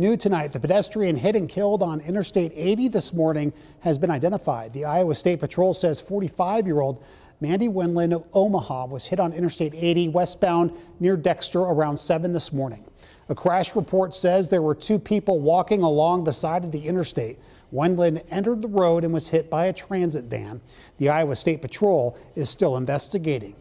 New tonight, the pedestrian hit and killed on Interstate 80 this morning has been identified. The Iowa State Patrol says 45 year old Mandy Winland of Omaha was hit on Interstate 80 westbound near Dexter around 7 this morning. A crash report says there were two people walking along the side of the interstate. Wendland entered the road and was hit by a transit van. The Iowa State Patrol is still investigating.